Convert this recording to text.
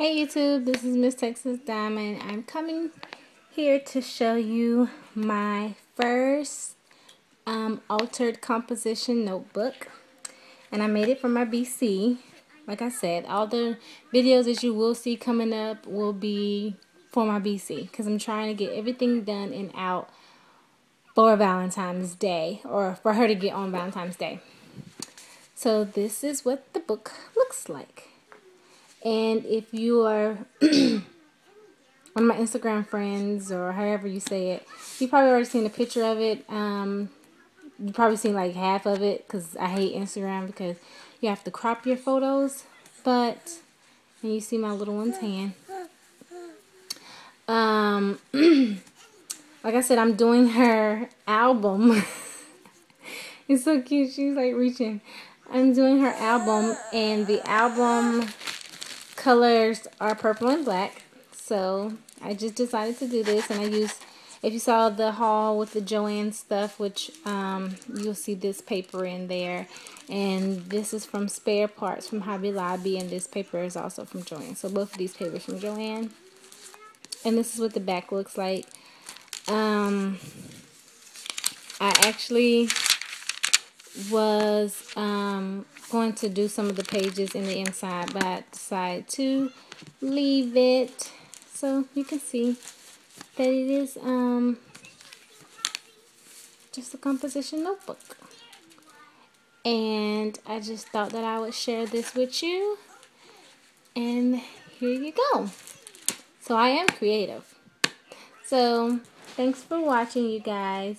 Hey YouTube, this is Miss Texas Diamond. I'm coming here to show you my first um, altered composition notebook. And I made it for my BC. Like I said, all the videos that you will see coming up will be for my BC. Because I'm trying to get everything done and out for Valentine's Day. Or for her to get on Valentine's Day. So this is what the book looks like. And if you are one of my Instagram friends or however you say it, you probably already seen a picture of it. Um, you probably seen like half of it because I hate Instagram because you have to crop your photos. But and you see my little one's hand. Um, like I said, I'm doing her album. it's so cute. She's like reaching. I'm doing her album, and the album colors are purple and black. So I just decided to do this and I used, if you saw the haul with the Joanne stuff, which um, you'll see this paper in there. And this is from Spare Parts from Hobby Lobby and this paper is also from Joanne. So both of these papers from Joanne. And this is what the back looks like. Um, I actually was um, going to do some of the pages in the inside, but I decided to leave it so you can see that it is um, just a composition notebook. And I just thought that I would share this with you. And here you go. So I am creative. So thanks for watching, you guys.